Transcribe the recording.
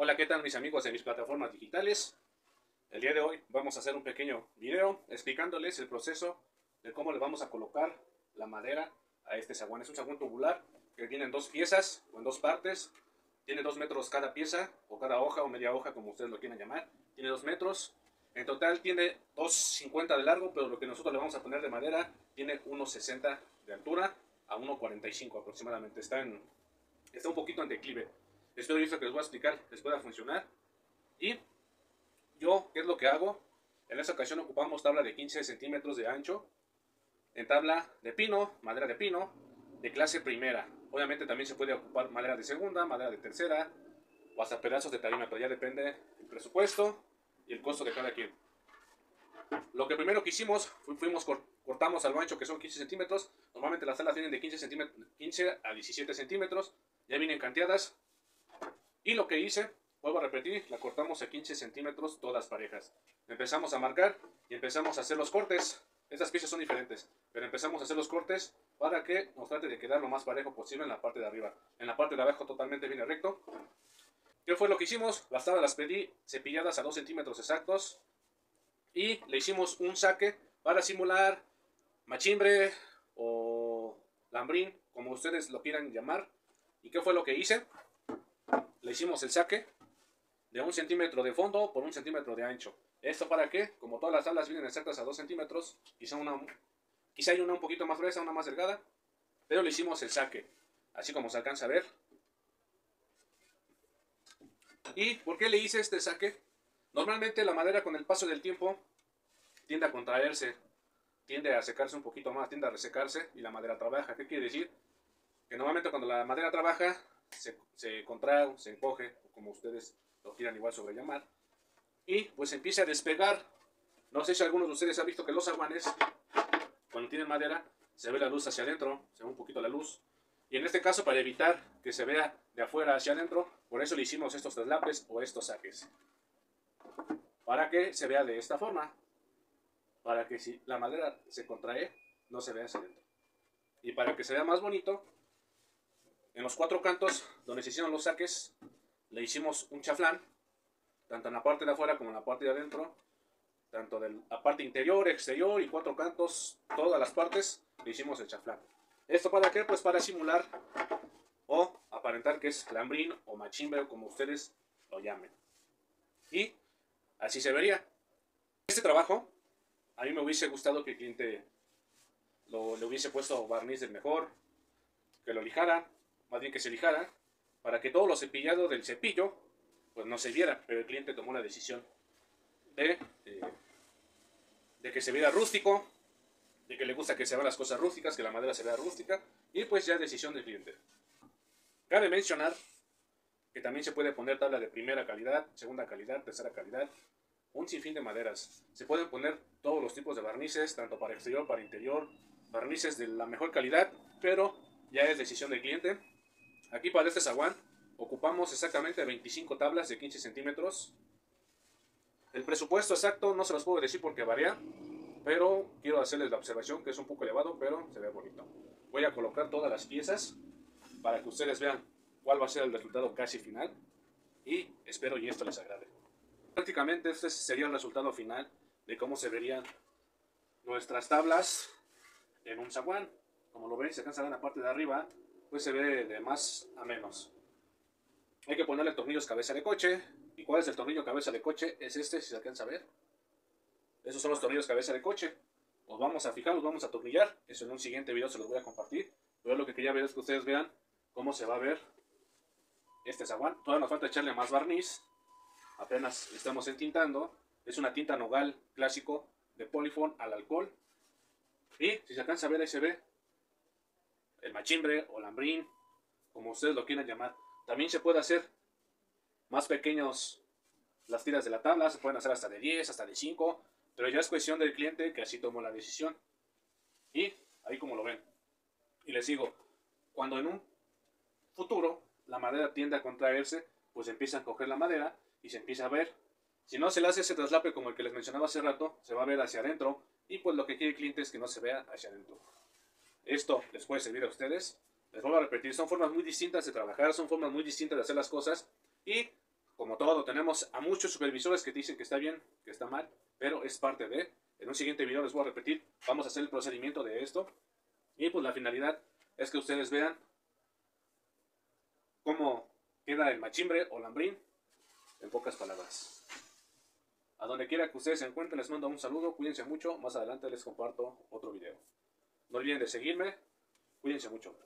Hola, ¿qué tal mis amigos de mis plataformas digitales? El día de hoy vamos a hacer un pequeño video explicándoles el proceso de cómo le vamos a colocar la madera a este zaguán. Es un zaguán tubular que viene en dos piezas o en dos partes. Tiene dos metros cada pieza o cada hoja o media hoja como ustedes lo quieran llamar. Tiene dos metros. En total tiene 2.50 de largo, pero lo que nosotros le vamos a poner de madera tiene 1.60 de altura a 1.45 aproximadamente. Está, en, está un poquito en declive. Espero que les voy a explicar les pueda funcionar. Y yo, ¿qué es lo que hago? En esta ocasión ocupamos tabla de 15 centímetros de ancho. En tabla de pino, madera de pino, de clase primera. Obviamente también se puede ocupar madera de segunda, madera de tercera, o hasta pedazos de tarima, pero ya depende del presupuesto y el costo de cada quien. Lo que primero que hicimos, fuimos, cortamos al ancho que son 15 centímetros. Normalmente las tablas vienen de 15, 15 a 17 centímetros. Ya vienen canteadas. Y lo que hice, vuelvo a repetir, la cortamos a 15 centímetros todas parejas. Empezamos a marcar y empezamos a hacer los cortes. Estas piezas son diferentes, pero empezamos a hacer los cortes para que nos trate de quedar lo más parejo posible en la parte de arriba. En la parte de abajo totalmente viene recto. ¿Qué fue lo que hicimos? Las tablas las pedí cepilladas a 2 centímetros exactos y le hicimos un saque para simular machimbre o lambrín, como ustedes lo quieran llamar. ¿Y qué fue lo que hice? Le hicimos el saque de un centímetro de fondo por un centímetro de ancho. ¿Esto para qué? Como todas las tablas vienen exactas a 2 centímetros, quizá, una, quizá hay una un poquito más gruesa, una más delgada, pero le hicimos el saque, así como se alcanza a ver. ¿Y por qué le hice este saque? Normalmente la madera con el paso del tiempo tiende a contraerse, tiende a secarse un poquito más, tiende a resecarse y la madera trabaja. ¿Qué quiere decir? Que normalmente cuando la madera trabaja se, se contrae, se encoge, como ustedes lo quieran igual sobrellamar, y pues empieza a despegar. No sé si algunos de ustedes han visto que los aguanes, cuando tienen madera, se ve la luz hacia adentro, se ve un poquito la luz. Y en este caso, para evitar que se vea de afuera hacia adentro, por eso le hicimos estos traslapes o estos saques. Para que se vea de esta forma. Para que si la madera se contrae, no se vea hacia adentro. Y para que se vea más bonito, en los cuatro cantos donde se hicieron los saques, le hicimos un chaflán, tanto en la parte de afuera como en la parte de adentro, tanto de la parte interior, exterior y cuatro cantos, todas las partes, le hicimos el chaflán. ¿Esto para qué? Pues para simular o aparentar que es lambrín o machimbre, como ustedes lo llamen. Y así se vería. Este trabajo, a mí me hubiese gustado que el cliente lo, le hubiese puesto barniz del mejor, que lo lijara, más bien que se lijara, para que todo lo cepillado del cepillo, pues no se viera, pero el cliente tomó la decisión de, eh, de que se viera rústico, de que le gusta que se vean las cosas rústicas, que la madera se vea rústica, y pues ya decisión del cliente. Cabe mencionar que también se puede poner tabla de primera calidad, segunda calidad, tercera calidad, un sinfín de maderas. Se pueden poner todos los tipos de barnices, tanto para exterior, para interior, barnices de la mejor calidad, pero ya es decisión del cliente. Aquí para este zaguán ocupamos exactamente 25 tablas de 15 centímetros. El presupuesto exacto no se los puedo decir porque varía, pero quiero hacerles la observación que es un poco elevado, pero se ve bonito. Voy a colocar todas las piezas para que ustedes vean cuál va a ser el resultado casi final y espero y esto les agrade. Prácticamente este sería el resultado final de cómo se verían nuestras tablas en un zaguán. Como lo ven, se alcanza a ver en la parte de arriba, pues se ve de más a menos. Hay que ponerle tornillos cabeza de coche. ¿Y cuál es el tornillo cabeza de coche? Es este, si se alcanza a ver. Esos son los tornillos cabeza de coche. Los vamos a fijar, los vamos a atornillar. Eso en un siguiente video se los voy a compartir. Pero lo que quería ver es que ustedes vean cómo se va a ver este zaguán. Todavía nos falta echarle más barniz. Apenas estamos entintando. Es una tinta nogal clásico de polifón al alcohol. Y si se alcanza a ver, ahí se ve el machimbre o lambrín, como ustedes lo quieran llamar. También se puede hacer más pequeños las tiras de la tabla, se pueden hacer hasta de 10, hasta de 5, pero ya es cuestión del cliente que así tomó la decisión. Y ahí como lo ven. Y les digo, cuando en un futuro la madera tiende a contraerse, pues empiezan a coger la madera y se empieza a ver. Si no se le hace ese traslape como el que les mencionaba hace rato, se va a ver hacia adentro y pues lo que quiere el cliente es que no se vea hacia adentro. Esto les puede servir a ustedes. Les vuelvo a repetir, son formas muy distintas de trabajar, son formas muy distintas de hacer las cosas. Y como todo, tenemos a muchos supervisores que dicen que está bien, que está mal, pero es parte de. En un siguiente video les voy a repetir, vamos a hacer el procedimiento de esto. Y pues la finalidad es que ustedes vean cómo queda el machimbre o lambrín, en pocas palabras. A donde quiera que ustedes se encuentren, les mando un saludo, cuídense mucho, más adelante les comparto otro video. No olviden de seguirme, cuídense mucho.